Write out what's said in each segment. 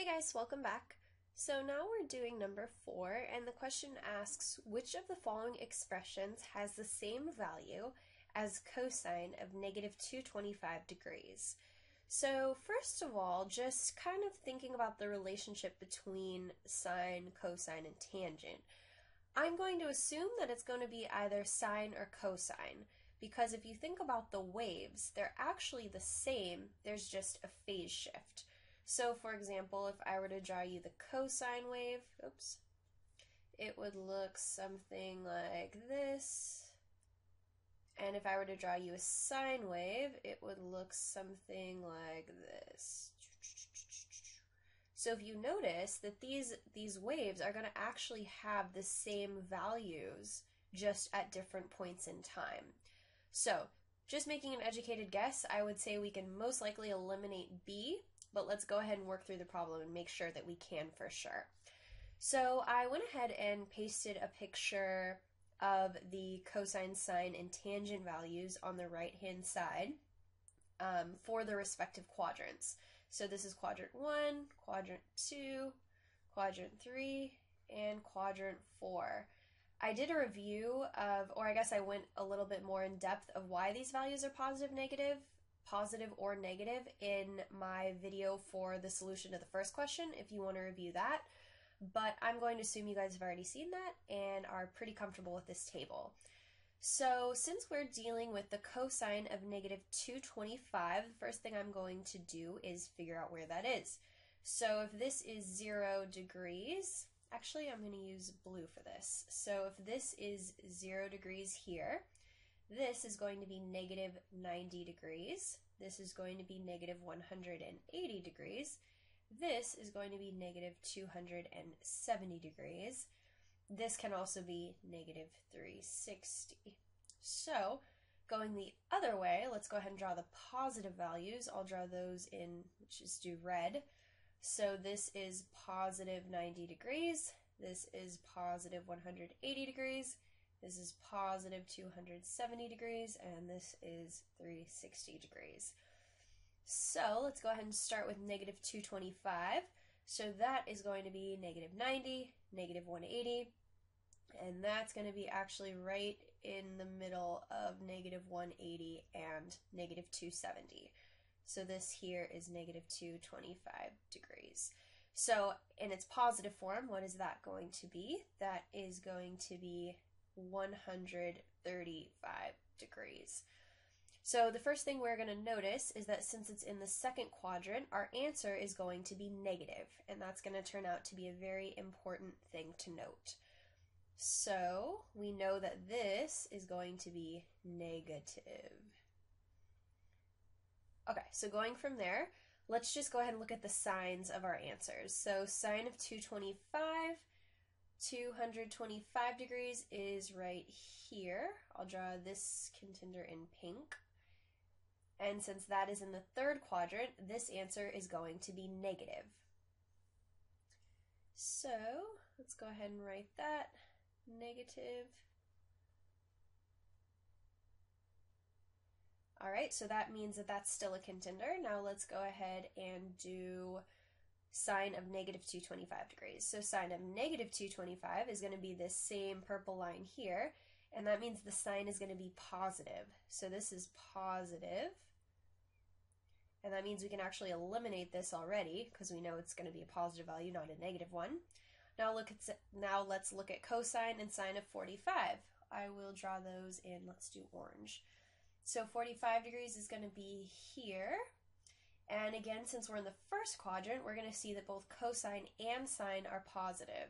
Hey guys, welcome back. So now we're doing number four, and the question asks which of the following expressions has the same value as cosine of negative 225 degrees? So first of all, just kind of thinking about the relationship between sine, cosine, and tangent. I'm going to assume that it's going to be either sine or cosine, because if you think about the waves, they're actually the same, there's just a phase shift. So for example, if I were to draw you the cosine wave, oops, it would look something like this. And if I were to draw you a sine wave, it would look something like this. So if you notice that these, these waves are going to actually have the same values just at different points in time. So just making an educated guess, I would say we can most likely eliminate B but let's go ahead and work through the problem and make sure that we can for sure. So I went ahead and pasted a picture of the cosine, sine, and tangent values on the right hand side um, for the respective quadrants. So this is quadrant 1, quadrant 2, quadrant 3, and quadrant 4. I did a review of, or I guess I went a little bit more in depth of why these values are positive, negative, positive or negative in my video for the solution to the first question if you want to review that. But I'm going to assume you guys have already seen that and are pretty comfortable with this table. So since we're dealing with the cosine of negative 225, the first thing I'm going to do is figure out where that is. So if this is 0 degrees, actually I'm going to use blue for this. So if this is 0 degrees here, this is going to be negative 90 degrees. This is going to be negative 180 degrees. This is going to be negative 270 degrees. This can also be negative 360. So, going the other way, let's go ahead and draw the positive values. I'll draw those in, just do red. So this is positive 90 degrees. This is positive 180 degrees. This is positive 270 degrees, and this is 360 degrees. So let's go ahead and start with negative 225. So that is going to be negative 90, negative 180, and that's going to be actually right in the middle of negative 180 and negative 270. So this here is negative 225 degrees. So in its positive form, what is that going to be? That is going to be 135 degrees. So the first thing we're going to notice is that since it's in the second quadrant, our answer is going to be negative, and that's going to turn out to be a very important thing to note. So we know that this is going to be negative. Okay, so going from there, let's just go ahead and look at the signs of our answers. So sine of 225 225 degrees is right here. I'll draw this contender in pink. And since that is in the third quadrant, this answer is going to be negative. So let's go ahead and write that, negative. All right, so that means that that's still a contender. Now let's go ahead and do sine of negative 225 degrees. So sine of negative 225 is going to be this same purple line here, and that means the sine is going to be positive. So this is positive, and that means we can actually eliminate this already because we know it's going to be a positive value, not a negative one. Now look at now let's look at cosine and sine of 45. I will draw those in, let's do orange. So 45 degrees is going to be here, and again, since we're in the first quadrant, we're going to see that both cosine and sine are positive.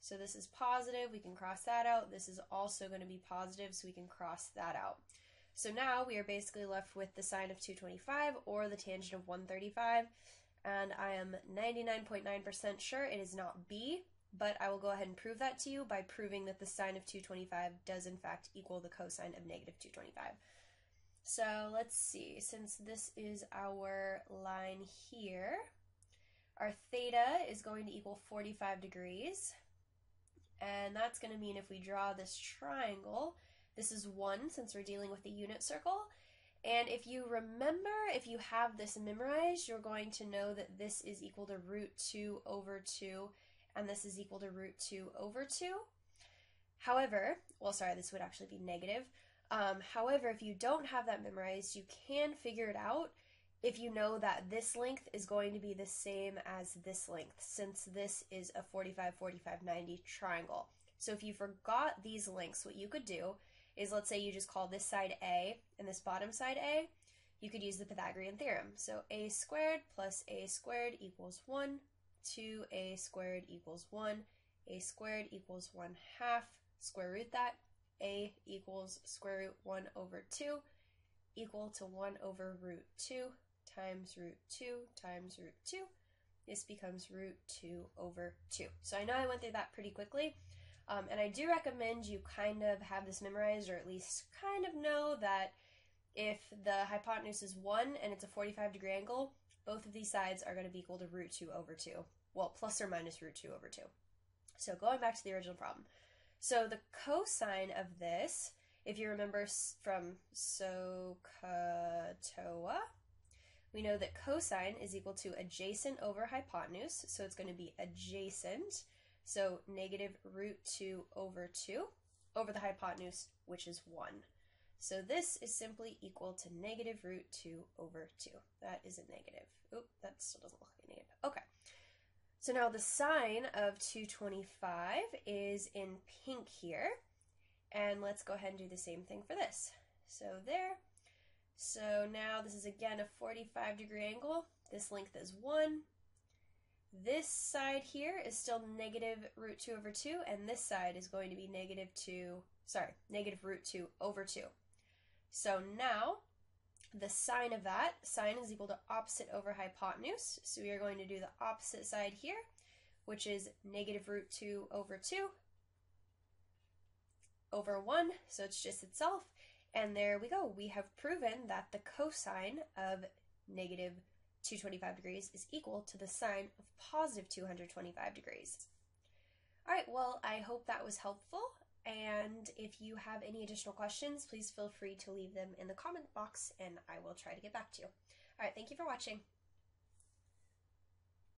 So this is positive, we can cross that out. This is also going to be positive, so we can cross that out. So now we are basically left with the sine of 225 or the tangent of 135. And I am 99.9% sure it is not B, but I will go ahead and prove that to you by proving that the sine of 225 does in fact equal the cosine of negative 225. So let's see, since this is our line here, our theta is going to equal 45 degrees. And that's going to mean if we draw this triangle, this is 1 since we're dealing with a unit circle. And if you remember, if you have this memorized, you're going to know that this is equal to root 2 over 2, and this is equal to root 2 over 2. However, well, sorry, this would actually be negative. Um, however, if you don't have that memorized, you can figure it out if you know that this length is going to be the same as this length, since this is a 45, 45, 90 triangle. So if you forgot these lengths, what you could do is let's say you just call this side A and this bottom side A, you could use the Pythagorean theorem. So a squared plus a squared equals 1, 2a squared equals 1, a squared equals 1 half, square root that, a equals square root 1 over 2 equal to 1 over root 2 times root 2 times root 2. This becomes root 2 over 2. So I know I went through that pretty quickly. Um, and I do recommend you kind of have this memorized or at least kind of know that if the hypotenuse is 1 and it's a 45 degree angle, both of these sides are going to be equal to root 2 over 2. Well, plus or minus root 2 over 2. So going back to the original problem. So the cosine of this, if you remember from SOHCAHTOA, we know that cosine is equal to adjacent over hypotenuse, so it's going to be adjacent, so negative root 2 over 2 over the hypotenuse, which is 1. So this is simply equal to negative root 2 over 2. That is a negative. Oop, that still doesn't look like a negative. Okay. So now the sine of 225 is in pink here. And let's go ahead and do the same thing for this. So there. So now this is again a 45 degree angle. This length is 1. This side here is still negative root 2 over 2, and this side is going to be negative 2, sorry, negative root 2 over 2. So now the sine of that, sine is equal to opposite over hypotenuse. So we are going to do the opposite side here, which is negative root 2 over 2 over 1. So it's just itself. And there we go. We have proven that the cosine of negative 225 degrees is equal to the sine of positive 225 degrees. All right, well, I hope that was helpful. And if you have any additional questions, please feel free to leave them in the comment box and I will try to get back to you. All right, thank you for watching.